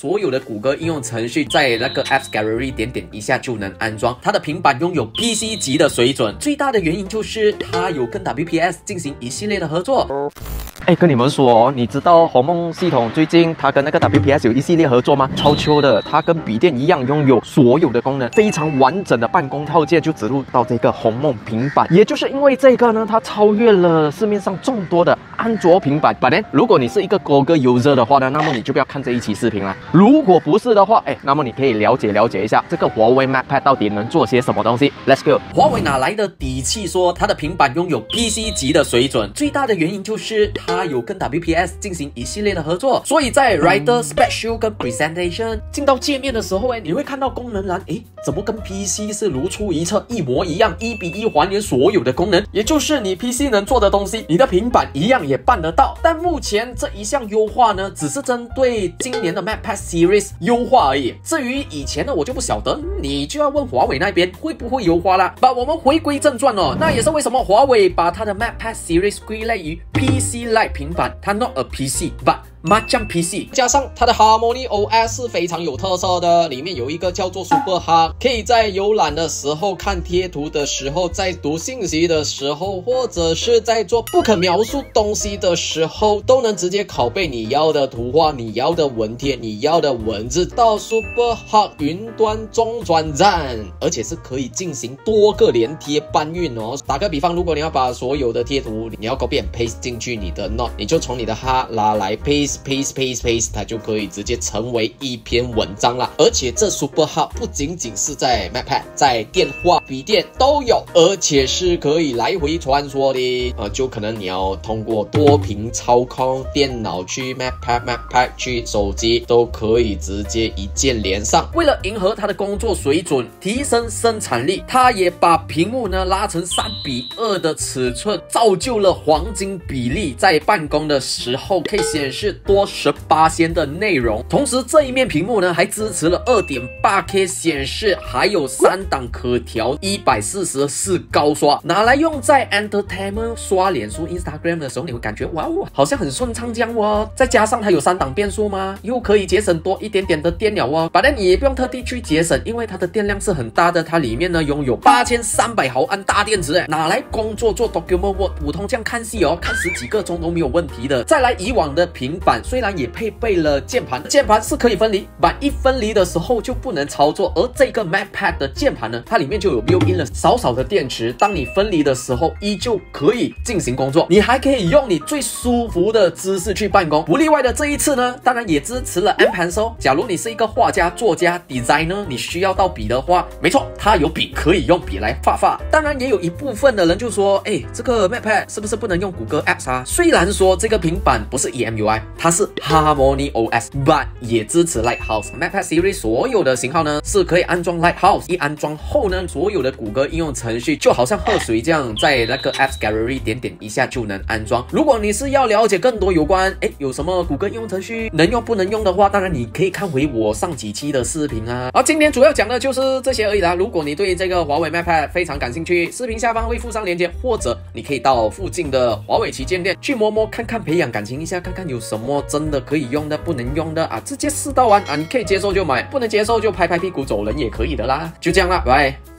所有的谷歌应用程序在那个 Apps Gallery 点点一下就能安装。它的平板拥有 PC 级的水准，最大的原因就是它有跟 WPS 进行一系列的合作。哎，跟你们说，你知道鸿蒙系统最近它跟那个 WPS 有一系列合作吗？超秋的，它跟笔电一样拥有所有的功能，非常完整的办公套件就植入到这个鸿蒙平板。也就是因为这个呢，它超越了市面上众多的安卓平板。反正如果你是一个谷歌 user 的话呢，那么你就不要看这一期视频了。如果不是的话，哎，那么你可以了解了解一下这个华为 MatePad 到底能做些什么东西。Let's go。华为哪来的底气说它的平板拥有 PC 级的水准？最大的原因就是它有跟 WPS。进行一系列的合作，所以在 Writer Special 跟 Presentation 进到界面的时候，哎，你会看到功能栏，哎，怎么跟 PC 是如出一辙，一模一样，一比一还原所有的功能，也就是你 PC 能做的东西，你的平板一样也也办得到。但目前这一项优化呢，只是针对今年的 MacPad Series 优化而已。至于以前呢，我就不晓得，你就要问华为那边会不会优化啦。把我们回归正传哦，那也是为什么华为把它的 MacPad Series 归类于 PC Lite 平板，它。a PC, but 麻将 PC 加上它的 Harmony OS 是非常有特色的，里面有一个叫做 Super Hub，可以在浏览的时候、看贴图的时候、在读信息的时候，或者是在做不可描述东西的时候，都能直接拷贝你要的图画、你要的文贴、你要的文字到 Super Hub 云端中转站，而且是可以进行多个连贴搬运哦。打个比方，如果你要把所有的贴图你要 copy paste 进去你的 Note，你就从你的哈拉来 paste。Paste paste paste，它就可以直接成为一篇文章了。而且这 Super Hub 不仅仅是在 MacPad，在电话、笔电都有，而且是可以来回穿梭的。呃，就可能你要通过多屏操控电脑去 MacPad，MacPad 去手机，都可以直接一键连上。为了迎合它的工作水准，提升生产力，它也把屏幕呢拉成三比二的尺寸，造就了黄金比例，在办公的时候可以显示。多十八仙的内容，同时这一面屏幕呢还支持了二点八 K 显示，还有三档可调一百四十四高刷，拿来用在 Entertainment 刷脸书 Instagram 的时候，你会感觉哇哦，好像很顺畅这样哦。再加上它有三档变速吗？又可以节省多一点点的电了哦。反正你也不用特地去节省，因为它的电量是很大的，它里面呢拥有八千三百毫安大电池，拿来工作做 document work，普通这样看戏哦，看十几个钟都没有问题的。再来以往的平板。虽然也配备了键盘，键盘是可以分离，板一分离的时候就不能操作。而这个 MacPad 的键盘呢，它里面就有 built-in 了少少的电池，当你分离的时候，依旧可以进行工作。你还可以用你最舒服的姿势去办公。不例外的这一次呢，当然也支持了 M Pencil。假如你是一个画家、作家、designer，你需要到笔的话，没错，它有笔可以用笔来画画。当然也有一部分的人就说，哎，这个 MacPad 是不是不能用谷歌 Apps 啊？虽然说这个平板不是 EMUI，它是 Harmony OS，but 也支持 Lighthouse。MacPad Series 所有的型号呢是可以安装 Lighthouse。一安装后呢，所有的谷歌应用程序就好像喝水这样，在那个 Apps Gallery 点点一下就能安装。如果你是要了解更多有关哎有什么谷歌应用程序能用不能用的话，当然你可以看回我上几期的视频啊。而今天主要讲的就是这些而已啦。如果你对这个华为 MacPad 非常感兴趣，视频下方会附上链接，或者你可以到附近的华为旗舰店去摸摸看看，培养感情一下，看看有什么么。真的可以用的，不能用的啊，直接试到完啊！你可以接受就买，不能接受就拍拍屁股走人也可以的啦。就这样啦，拜。